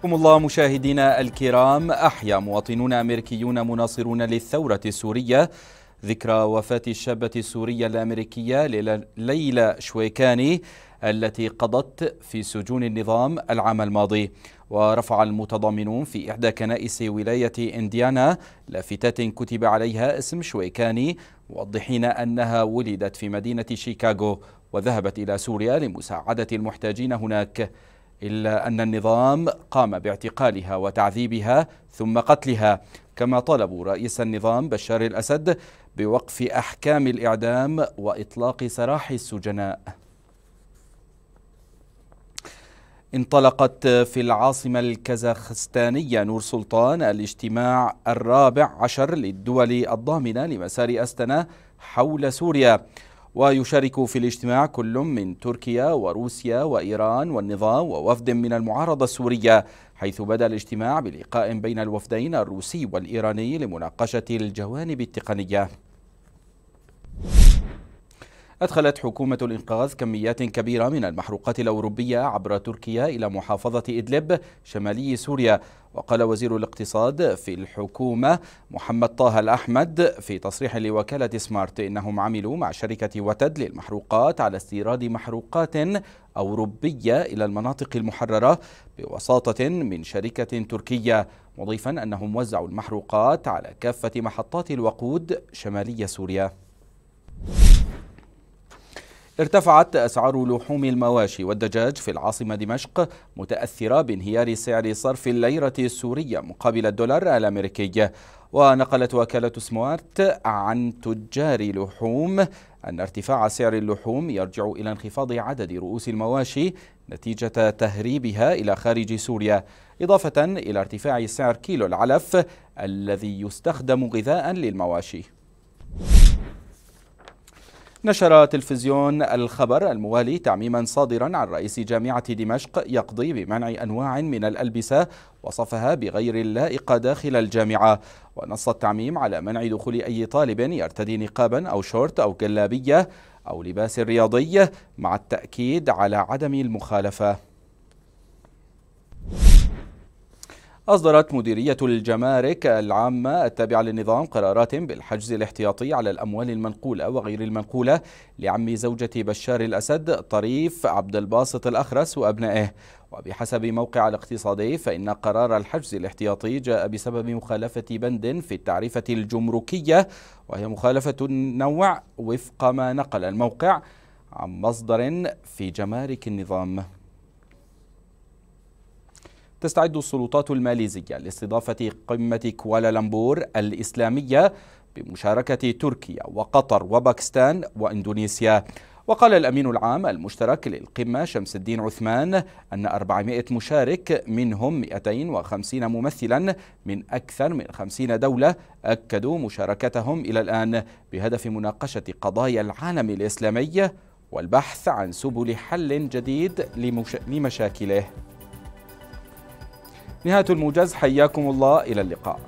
حياكم الله مشاهدينا الكرام. أحيا مواطنون أمريكيون مناصرون للثورة السورية. ذكرى وفاة الشابة السورية الأمريكية ليلى شويكاني التي قضت في سجون النظام العام الماضي. ورفع المتضامنون في إحدى كنائس ولاية إنديانا لافتات كتب عليها اسم شويكاني موضحين أنها ولدت في مدينة شيكاغو وذهبت إلى سوريا لمساعدة المحتاجين هناك. إلا أن النظام قام باعتقالها وتعذيبها ثم قتلها كما طلبوا رئيس النظام بشار الأسد بوقف أحكام الإعدام وإطلاق سراح السجناء. انطلقت في العاصمة الكازاخستانية نور سلطان الاجتماع الرابع عشر للدول الضامنة لمسار أستنا حول سوريا. ويشارك في الاجتماع كل من تركيا وروسيا وإيران والنظام ووفد من المعارضة السورية حيث بدأ الاجتماع بلقاء بين الوفدين الروسي والإيراني لمناقشة الجوانب التقنية. أدخلت حكومة الإنقاذ كميات كبيرة من المحروقات الأوروبية عبر تركيا إلى محافظة إدلب شمالي سوريا. وقال وزير الاقتصاد في الحكومة محمد طه الأحمد في تصريح لوكالة سمارت إنهم عملوا مع شركة وتد للمحروقات على استيراد محروقات أوروبية إلى المناطق المحررة بوساطة من شركة تركية مضيفا أنهم وزعوا المحروقات على كافة محطات الوقود شمالي سوريا. ارتفعت أسعار لحوم المواشي والدجاج في العاصمة دمشق متأثرة بانهيار سعر صرف الليرة السورية مقابل الدولار الأمريكي. ونقلت وكالة سمارت عن تجار لحوم أن ارتفاع سعر اللحوم يرجع إلى انخفاض عدد رؤوس المواشي نتيجة تهريبها إلى خارج سوريا إضافة إلى ارتفاع سعر كيلو العلف الذي يستخدم غذاء للمواشي. نشر تلفزيون الخبر الموالي تعميما صادرا عن رئيس جامعة دمشق يقضي بمنع أنواع من الألبسة وصفها بغير اللائقة داخل الجامعة. ونص التعميم على منع دخول أي طالب يرتدي نقابا أو شورت أو جلابية أو لباس رياضي مع التأكيد على عدم المخالفة. أصدرت مديرية الجمارك العامة التابعة للنظام قرارات بالحجز الاحتياطي على الأموال المنقولة وغير المنقولة لعم زوجة بشار الأسد طريف عبد الباسط الأخرس وأبنائه. وبحسب موقع الاقتصادي فإن قرار الحجز الاحتياطي جاء بسبب مخالفة بند في التعرفة الجمركية وهي مخالفة النوع وفق ما نقل الموقع عن مصدر في جمارك النظام. تستعد السلطات الماليزية لاستضافة قمة كوالالمبور الإسلامية بمشاركة تركيا وقطر وباكستان وإندونيسيا. وقال الأمين العام المشترك للقمة شمس الدين عثمان أن 400 مشارك منهم 250 ممثلا من أكثر من 50 دولة أكدوا مشاركتهم إلى الآن بهدف مناقشة قضايا العالم الإسلامي والبحث عن سبل حل جديد لمشاكله. نهاية الموجز حياكم الله إلى اللقاء.